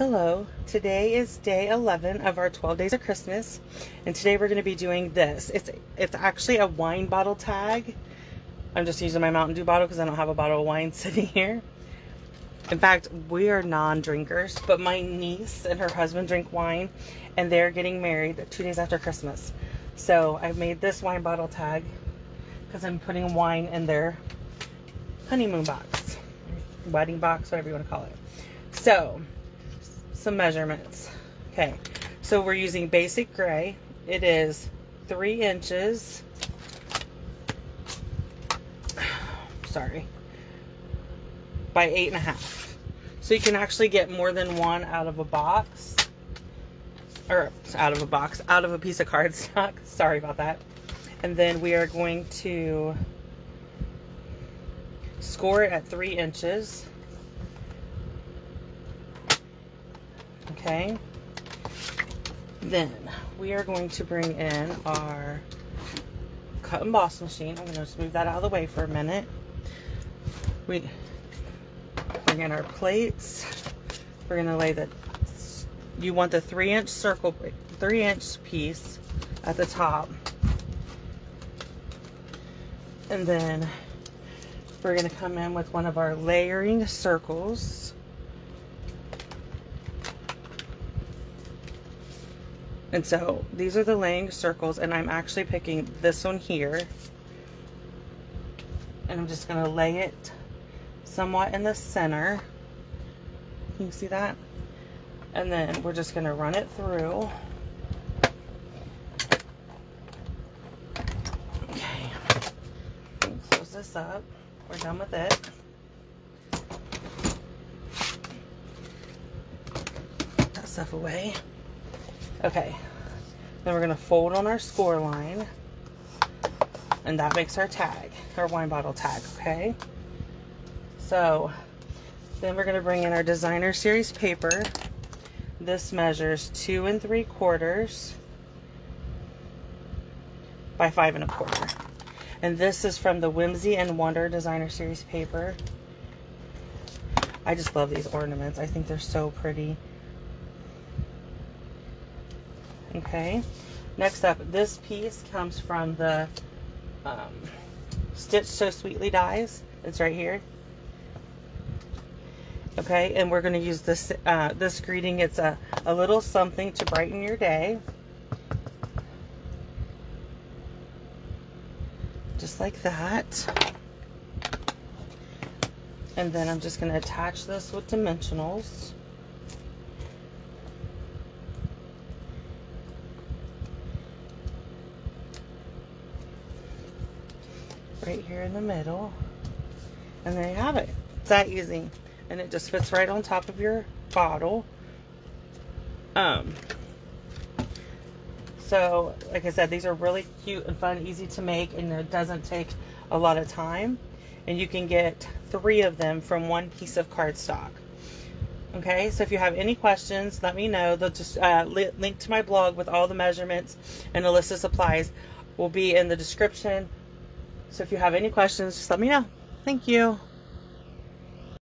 Hello, today is day 11 of our 12 days of Christmas and today we're going to be doing this. It's it's actually a wine bottle tag. I'm just using my Mountain Dew bottle because I don't have a bottle of wine sitting here. In fact, we are non-drinkers, but my niece and her husband drink wine and they're getting married two days after Christmas. So I made this wine bottle tag because I'm putting wine in their honeymoon box, wedding box, whatever you want to call it. So some measurements. Okay, so we're using basic gray. It is three inches. Sorry. By eight and a half. So you can actually get more than one out of a box. Or out of a box, out of a piece of cardstock. Sorry about that. And then we are going to score it at three inches. Okay. Then we are going to bring in our cut and emboss machine. I'm going to just move that out of the way for a minute. We bring in our plates. We're going to lay the, you want the three inch circle, three inch piece at the top. And then we're going to come in with one of our layering circles. And so these are the layering circles and I'm actually picking this one here. And I'm just to lay it somewhat in the center. Can you see that? And then we're just to run it through. Okay. Close this up. We're done with it. Put that stuff away. Okay, then we're gonna fold on our score line and that makes our tag, our wine bottle tag, okay? So then we're gonna bring in our designer series paper. This measures two and three quarters by five and a quarter. And this is from the Whimsy and Wonder designer series paper. I just love these ornaments. I think they're so pretty. Okay, next up, this piece comes from the um, Stitch So Sweetly dies. It's right here. Okay, and we're going to use this uh, this greeting. It's a, a little something to brighten your day. Just like that. And then I'm just going to attach this with dimensionals. Right here in the middle. And there you have it. It's that easy. And it just fits right on top of your bottle. Um, so, like I said, these are really cute and fun, easy to make, and it doesn't take a lot of time. And you can get three of them from one piece of cardstock. Okay, so if you have any questions, let me know. They'll just uh, link to my blog with all the measurements and a list of supplies will be in the description so if you have any questions, just let me know. Thank you.